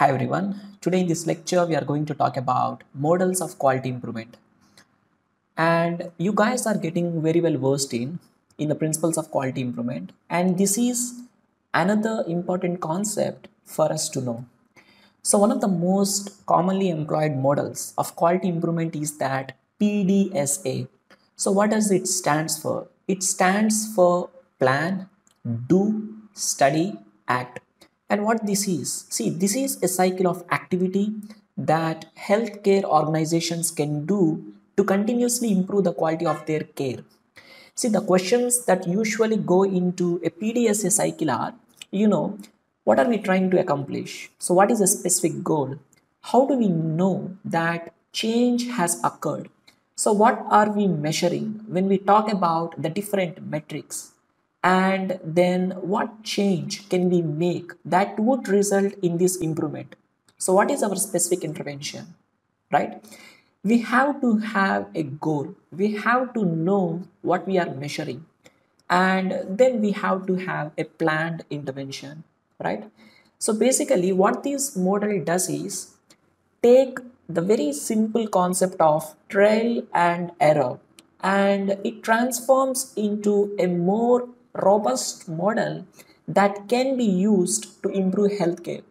Hi everyone. Today in this lecture we are going to talk about models of quality improvement. And you guys are getting very well versed in in the principles of quality improvement and this is another important concept for us to know. So one of the most commonly employed models of quality improvement is that PDSA. So what does it stands for? It stands for plan, do, study, act and what this is see this is a cycle of activity that healthcare organizations can do to continuously improve the quality of their care. See the questions that usually go into a pdsa cycle are you know what are we trying to accomplish? So what is a specific goal? How do we know that change has occurred? So what are we measuring when we talk about the different metrics and then what change can we make that would result in this improvement? So what is our specific intervention right? We have to have a goal. We have to know what we are measuring. And then we have to have a planned intervention right? So basically what this model does is take the very simple concept of trial and error. And it transforms into a more robust model that can be used to improve healthcare.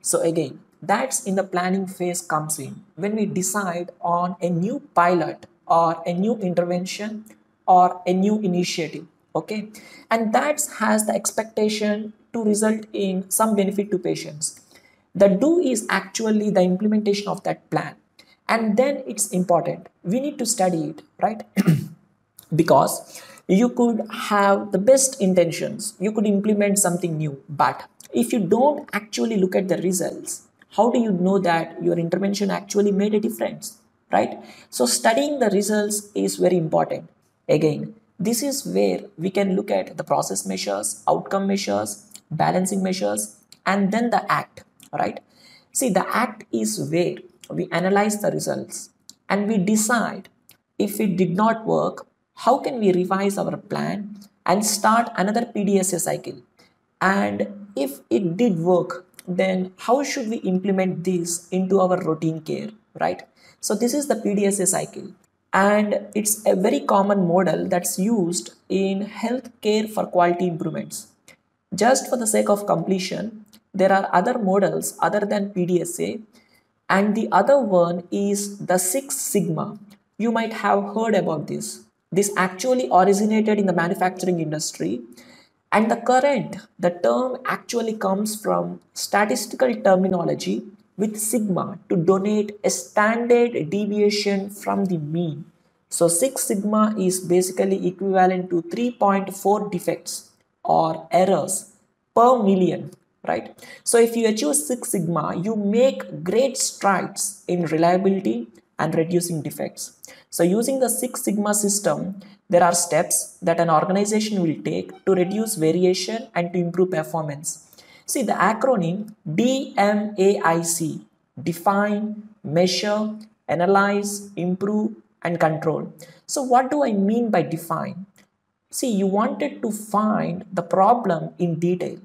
So again, that's in the planning phase comes in. When we decide on a new pilot or a new intervention or a new initiative okay? And that has the expectation to result in some benefit to patients. The do is actually the implementation of that plan. And then it's important. We need to study it right? Because you could have the best intentions. You could implement something new. But if you don't actually look at the results how do you know that your intervention actually made a difference right? So studying the results is very important. Again this is where we can look at the process measures outcome measures balancing measures and then the act right? See the act is where we analyze the results and we decide if it did not work how can we revise our plan and start another PDSA cycle? And if it did work, then how should we implement this into our routine care, right? So this is the PDSA cycle. And it's a very common model that's used in healthcare for quality improvements. Just for the sake of completion, there are other models other than PDSA. And the other one is the Six Sigma. You might have heard about this. This actually originated in the manufacturing industry and the current, the term actually comes from statistical terminology with sigma to donate a standard deviation from the mean. So 6 sigma is basically equivalent to 3.4 defects or errors per million, right? So if you achieve 6 sigma, you make great strides in reliability and reducing defects. So using the Six Sigma system, there are steps that an organization will take to reduce variation and to improve performance. See the acronym DMAIC, define, measure, analyze, improve and control. So what do I mean by define? See, you wanted to find the problem in detail.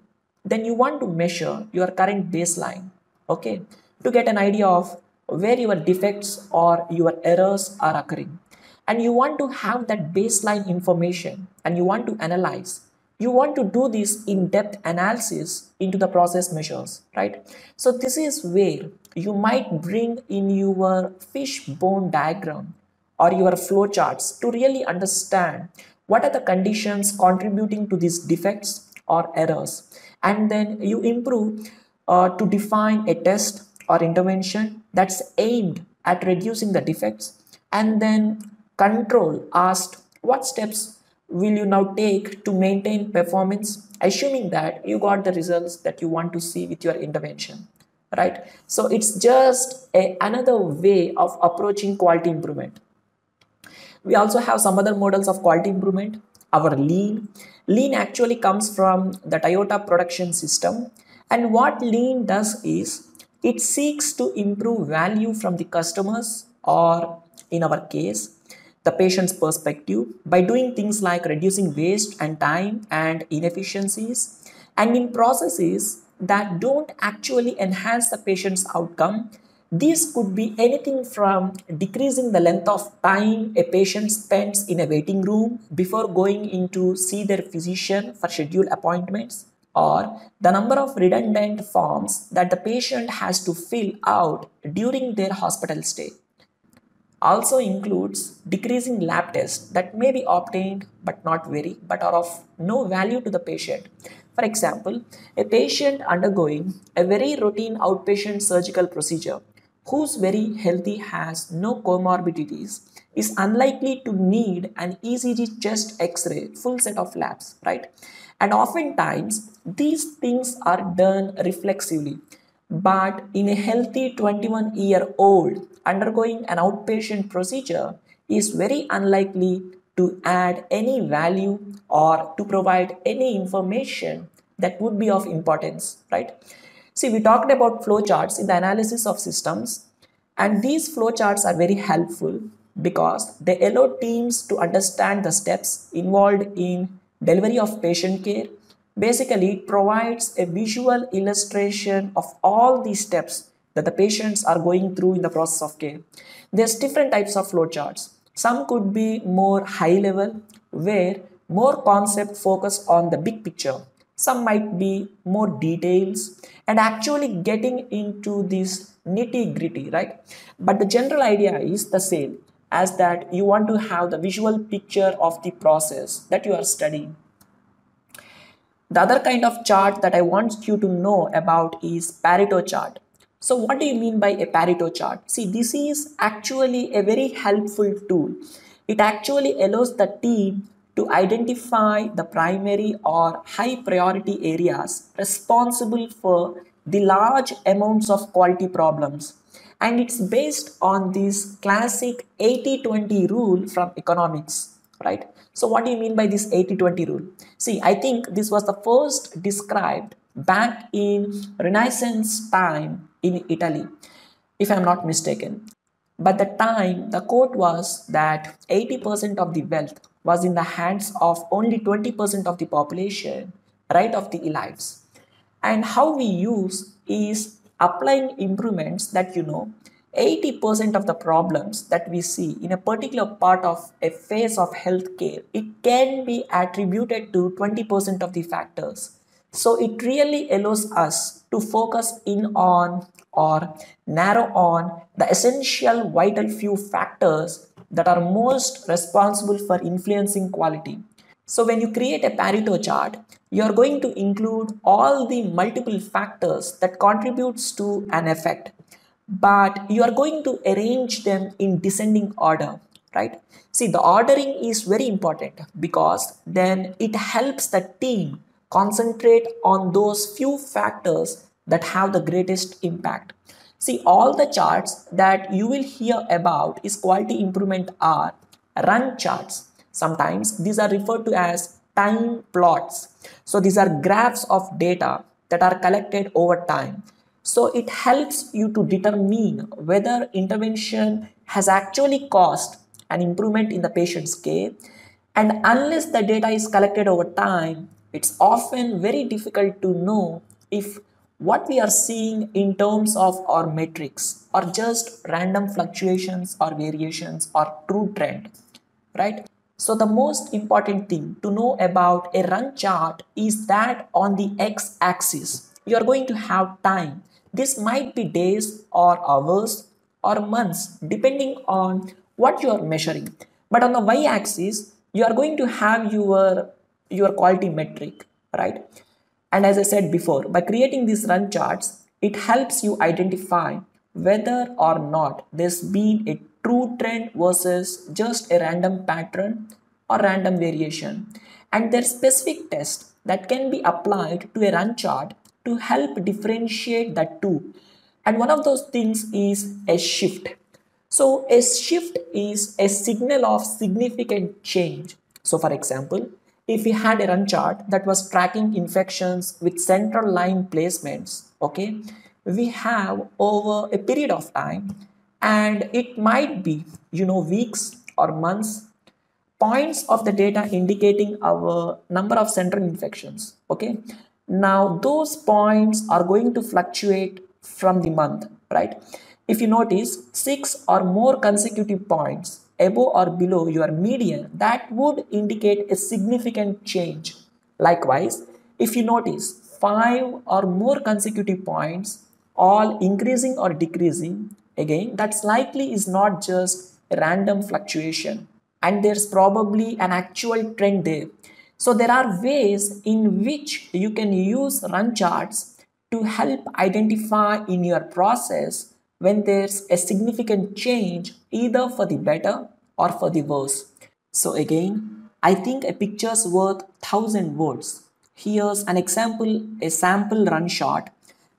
Then you want to measure your current baseline, okay, to get an idea of where your defects or your errors are occurring. And you want to have that baseline information and you want to analyze. You want to do this in-depth analysis into the process measures, right? So this is where you might bring in your fishbone diagram or your flow charts to really understand what are the conditions contributing to these defects or errors. And then you improve uh, to define a test or intervention that's aimed at reducing the defects. And then control asked what steps will you now take to maintain performance assuming that you got the results that you want to see with your intervention right? So it's just a, another way of approaching quality improvement. We also have some other models of quality improvement. Our lean. Lean actually comes from the toyota production system. And what lean does is it seeks to improve value from the customers or in our case, the patient's perspective by doing things like reducing waste and time and inefficiencies. And in processes, that don't actually enhance the patient's outcome. this could be anything from decreasing the length of time a patient spends in a waiting room before going in to see their physician for scheduled appointments or the number of redundant forms that the patient has to fill out during their hospital stay. Also includes decreasing lab tests that may be obtained but not very but are of no value to the patient. For example, a patient undergoing a very routine outpatient surgical procedure who's very healthy has no comorbidities is unlikely to need an ECG chest x-ray full set of labs, right? And oftentimes, these things are done reflexively. But in a healthy 21 year old undergoing an outpatient procedure is very unlikely to add any value or to provide any information that would be of importance, right? See, we talked about flowcharts in the analysis of systems, and these flowcharts are very helpful because they allow teams to understand the steps involved in delivery of patient care basically provides a visual illustration of all the steps that the patients are going through in the process of care. There's different types of flowcharts. Some could be more high level where more concept focus on the big picture. Some might be more details and actually getting into this nitty gritty right? But the general idea is the same as that you want to have the visual picture of the process that you are studying. The other kind of chart that I want you to know about is Pareto chart. So what do you mean by a Pareto chart? See, this is actually a very helpful tool. It actually allows the team to identify the primary or high priority areas responsible for the large amounts of quality problems and it's based on this classic 80-20 rule from economics right? So what do you mean by this 80-20 rule? See i think this was the first described back in renaissance time in italy if i'm not mistaken. But the time the quote was that 80% of the wealth was in the hands of only 20% of the population right of the elites. And how we use is applying improvements that you know 80% of the problems that we see in a particular part of a phase of healthcare, it can be attributed to 20% of the factors. So it really allows us to focus in on or narrow on the essential vital few factors that are most responsible for influencing quality. So when you create a Pareto chart, you are going to include all the multiple factors that contributes to an effect. But you are going to arrange them in descending order right? See the ordering is very important because then it helps the team concentrate on those few factors that have the greatest impact. See all the charts that you will hear about is quality improvement are run charts sometimes these are referred to as time plots so these are graphs of data that are collected over time so it helps you to determine whether intervention has actually caused an improvement in the patient's care. And unless the data is collected over time, it's often very difficult to know if what we are seeing in terms of our metrics are just random fluctuations or variations or true trend, right? So the most important thing to know about a run chart is that on the x-axis, you are going to have time this might be days or hours or months depending on what you are measuring. But on the y-axis, you are going to have your, your quality metric, right? And as I said before, by creating these run charts, it helps you identify whether or not there's been a true trend versus just a random pattern or random variation. And there's specific tests that can be applied to a run chart to help differentiate the two. And one of those things is a shift. So a shift is a signal of significant change. So for example, if we had a run chart that was tracking infections with central line placements, okay, we have over a period of time and it might be, you know, weeks or months, points of the data indicating our number of central infections, okay Now those points are going to fluctuate from the month, right? If you notice six or more consecutive points above or below your median, that would indicate a significant change. Likewise, if you notice five or more consecutive points all increasing or decreasing, again, that's likely is not just a random fluctuation and there's probably an actual trend there. So there are ways in which you can use run charts to help identify in your process when there's a significant change either for the better or for the worse. So again, I think a picture's worth thousand words. Here's an example, a sample run chart.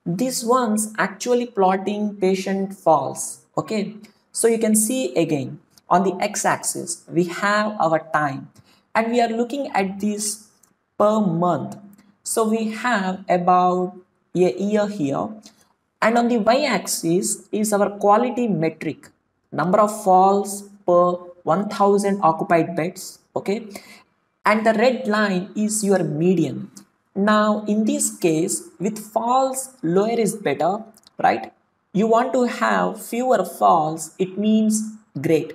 This one's actually plotting patient falls. Okay, so you can see again on the x-axis we have our time and we are looking at this per month. So we have about a year here and on the y-axis is our quality metric number of falls per 1000 occupied beds okay and the red line is your median now in this case with falls lower is better right? You want to have fewer falls it means great.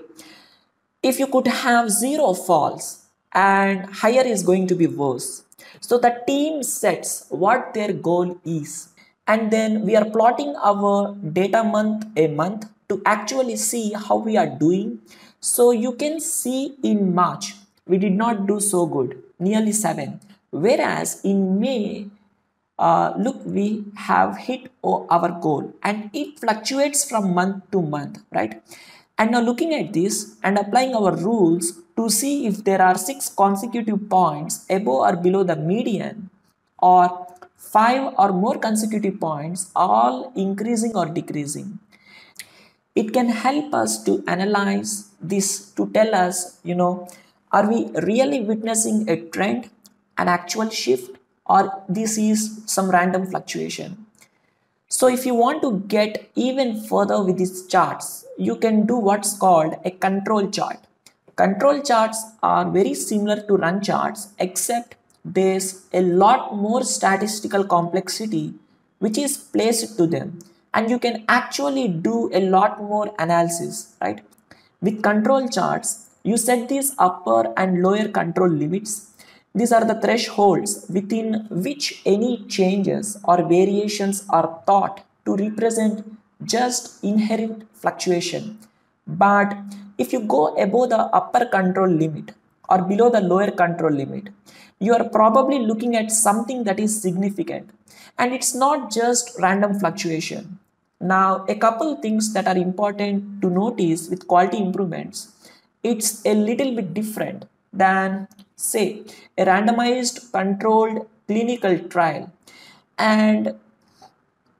If you could have zero falls and higher is going to be worse. So the team sets what their goal is and then we are plotting our data month a month to actually see how we are doing. So you can see in March we did not do so good nearly 7 whereas in May uh, look we have hit our goal and it fluctuates from month to month right and now looking at this and applying our rules to see if there are six consecutive points above or below the median or five or more consecutive points all increasing or decreasing. It can help us to analyze this to tell us, you know, are we really witnessing a trend, an actual shift or this is some random fluctuation. So if you want to get even further with these charts, you can do what's called a control chart. Control charts are very similar to run charts except there's a lot more statistical complexity which is placed to them and you can actually do a lot more analysis, right? With control charts, you set these upper and lower control limits. These are the thresholds within which any changes or variations are thought to represent just inherent fluctuation. But if you go above the upper control limit or below the lower control limit, you are probably looking at something that is significant. And it's not just random fluctuation. Now, a couple things that are important to notice with quality improvements, it's a little bit different than say a randomized controlled clinical trial. And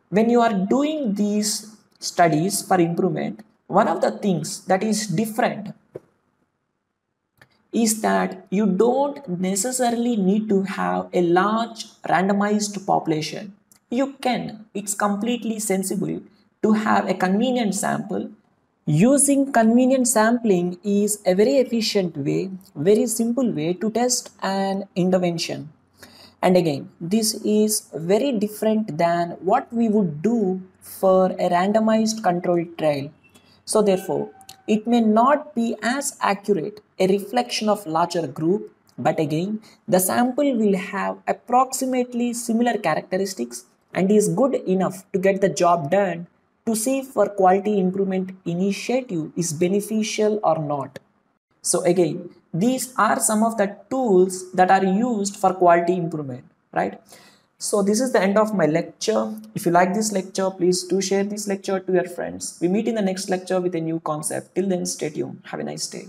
when you are doing these studies for improvement, one of the things that is different is that you don't necessarily need to have a large randomized population. You can, it's completely sensible to have a convenient sample. Using convenient sampling is a very efficient way, very simple way to test an intervention. And again, this is very different than what we would do for a randomized controlled trial. So therefore, it may not be as accurate, a reflection of larger group, but again, the sample will have approximately similar characteristics and is good enough to get the job done to see if our quality improvement initiative is beneficial or not. So again, these are some of the tools that are used for quality improvement, right? So this is the end of my lecture. If you like this lecture, please do share this lecture to your friends. We meet in the next lecture with a new concept. Till then, stay tuned. Have a nice day.